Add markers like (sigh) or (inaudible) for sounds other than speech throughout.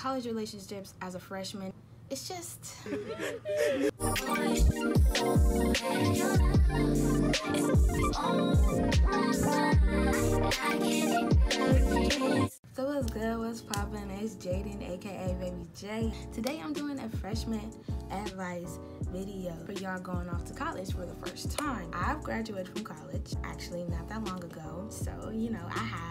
college relationships as a freshman, it's just. So what's good, what's poppin'? It's Jaidyn, aka Baby J. Today I'm doing a freshman advice video for y'all going off to college for the first time. I've graduated from college, actually not that long ago, so you know, I have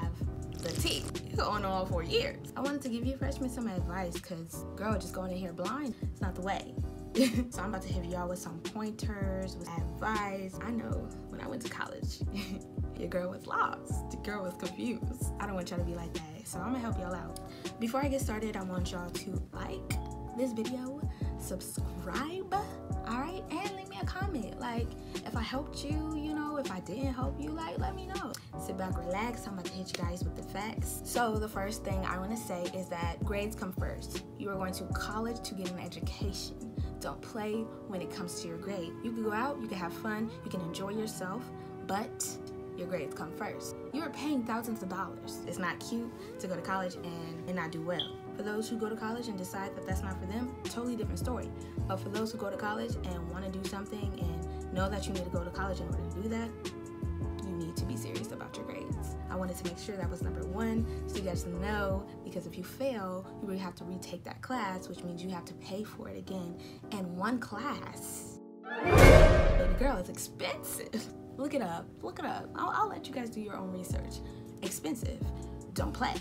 the tea going on all for years. I wanted to give you freshmen some advice because girl, just going in here blind, it's not the way. (laughs) so I'm about to hit y'all with some pointers, with advice. I know when I went to college, (laughs) your girl was lost. The girl was confused. I don't want y'all to be like that. So I'm gonna help y'all out. Before I get started, I want y'all to like this video, subscribe, all right, and leave me a comment. Like, if I helped you, you know, if I didn't help you, like, let me know. Sit back, relax. I'm about to hit you guys with the facts. So, the first thing I want to say is that grades come first. You are going to college to get an education. Don't play when it comes to your grade. You can go out, you can have fun, you can enjoy yourself, but your grades come first. You are paying thousands of dollars. It's not cute to go to college and, and not do well. For those who go to college and decide that that's not for them, totally different story. But for those who go to college and want to do something and know that you need to go to college in order to do that, you need to be serious about your grades. I wanted to make sure that was number one so you guys know because if you fail, you really have to retake that class, which means you have to pay for it again. And one class, baby girl, is expensive. (laughs) Look it up. Look it up. I'll, I'll let you guys do your own research. Expensive. Don't play.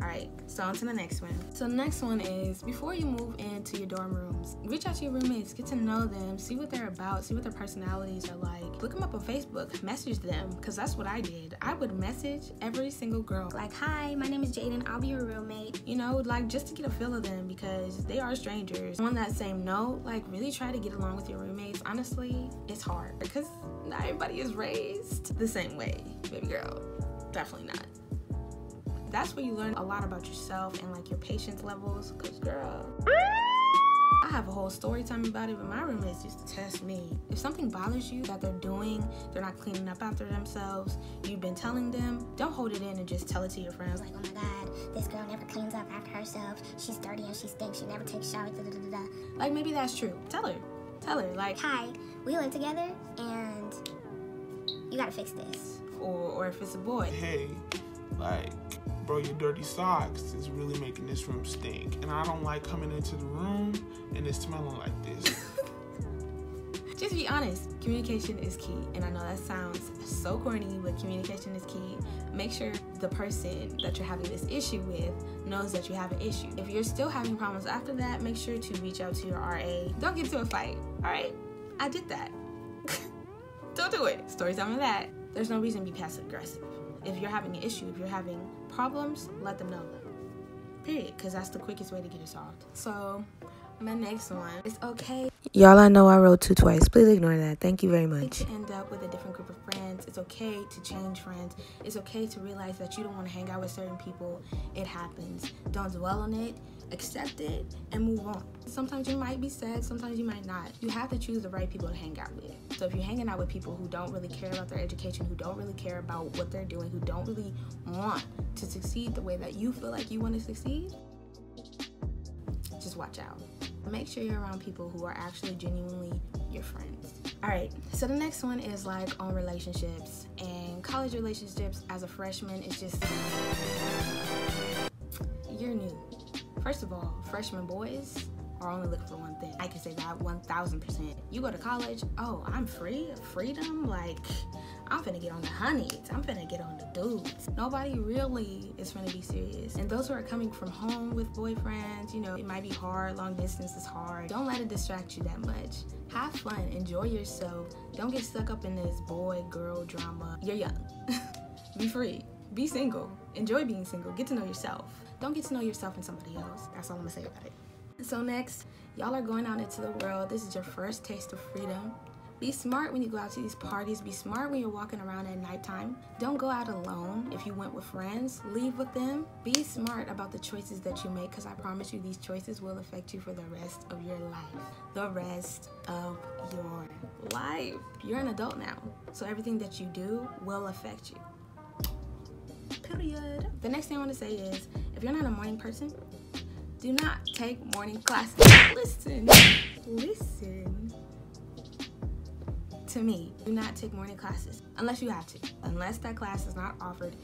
All right, so on to the next one. So the next one is before you move into your dorm rooms, reach out to your roommates, get to know them, see what they're about, see what their personalities are like. Look them up on Facebook, message them, because that's what I did. I would message every single girl, like, hi, my name is Jaidyn, I'll be your roommate. You know, like just to get a feel of them because they are strangers. On that same note, like really try to get along with your roommates. Honestly, it's hard because not everybody is raised the same way, baby girl. Definitely not that's where you learn a lot about yourself and like your patience levels. Cause girl, I have a whole story time about it, but my roommates used to test me. If something bothers you that they're doing, they're not cleaning up after themselves, you've been telling them, don't hold it in and just tell it to your friends. Like, oh my god, this girl never cleans up after herself. She's dirty and she stinks. She never takes showers. Da, da, da, da. Like maybe that's true. Tell her. Tell her. Like, hi, we live together and you gotta fix this. Or, or if it's a boy, hey, like bro, your dirty socks is really making this room stink. And I don't like coming into the room and it's smelling like this. (laughs) Just be honest. Communication is key. And I know that sounds so corny, but communication is key. Make sure the person that you're having this issue with knows that you have an issue. If you're still having problems after that, make sure to reach out to your RA. Don't get into a fight, all right? I did that. (laughs) Don't do it. Story time of that. There's no reason to be passive aggressive. If you're having an issue, if you're having problems, let them know. Period. Because that's the quickest way to get it solved. So, my next one It's okay. Y'all, I know I wrote two twice. Please ignore that. Thank you very much. To end up with a different group of friends. It's okay to change friends. It's okay to realize that you don't want to hang out with certain people. It happens. Don't dwell on it. Accept it and move on. Sometimes you might be sad, sometimes you might not. You have to choose the right people to hang out with. So if you're hanging out with people who don't really care about their education, who don't really care about what they're doing, who don't really want to succeed the way that you feel like you want to succeed, just watch out. Make sure you're around people who are actually genuinely your friends. All right, so the next one is like on relationships and college relationships as a freshman. It's just you're new. First of all, freshman boys are only looking for one thing. I can say that 1000%. You go to college, oh, I'm free, freedom, like I'm finna get on the honeys. I'm finna get on the dudes. Nobody really is finna be serious. And those who are coming from home with boyfriends, you know, it might be hard, long distance is hard. Don't let it distract you that much. Have fun, enjoy yourself. Don't get stuck up in this boy girl drama. You're young. (laughs) be free. Be single. Enjoy being single. Get to know yourself. Don't get to know yourself and somebody else. That's all I'm gonna say about it. So next, y'all are going out into the world. This is your first taste of freedom. Be smart when you go out to these parties. Be smart when you're walking around at nighttime. Don't go out alone. If you went with friends, leave with them. Be smart about the choices that you make because I promise you these choices will affect you for the rest of your life. The rest of your life. You're an adult now, so everything that you do will affect you. Period. The next thing I want to say is if you're not a morning person, do not take morning classes. Listen, listen to me. Do not take morning classes unless you have to. Unless that class is not offered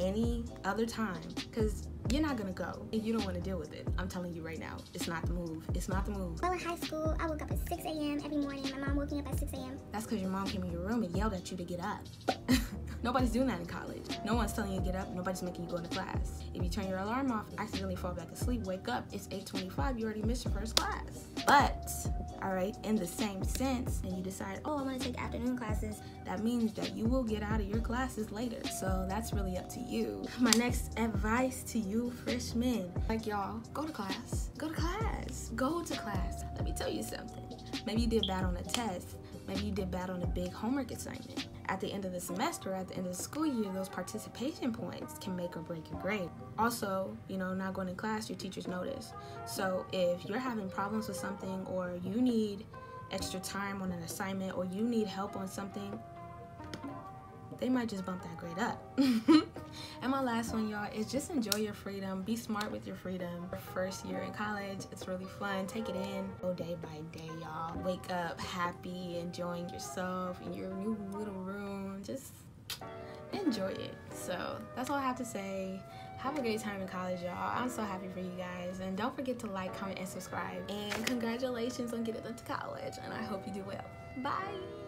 any other time because you're not gonna go and you don't want to deal with it. I'm telling you right now, it's not the move. It's not the move. Well, in high school, I woke up at 6 a.m. every morning. My mom woke me up at 6 a.m. That's because your mom came in your room and yelled at you to get up. (laughs) Nobody's doing that in college. No one's telling you to get up. Nobody's making you go to class. If you turn your alarm off, accidentally fall back asleep, wake up, it's 8.25, you already missed your first class. But, all right, in the same sense, and you decide, oh, I'm gonna take afternoon classes, that means that you will get out of your classes later. So that's really up to you. My next advice to you freshmen, like y'all, go to class. Go to class. Go to class. Let me tell you something. Maybe you did bad on a test. Maybe you did bad on a big homework assignment. At the end of the semester, at the end of the school year, those participation points can make or break your grade. Also, you know, not going to class, your teachers notice. So if you're having problems with something or you need extra time on an assignment or you need help on something, they might just bump that grade up. (laughs) and my last one, y'all, is just enjoy your freedom. Be smart with your freedom. Your first year in college, it's really fun. Take it in. Go day by day, y'all. Wake up happy, enjoying yourself in your new little room. Just enjoy it. So that's all I have to say. Have a great time in college, y'all. I'm so happy for you guys. And don't forget to like, comment, and subscribe. And congratulations on getting into college. And I hope you do well. Bye.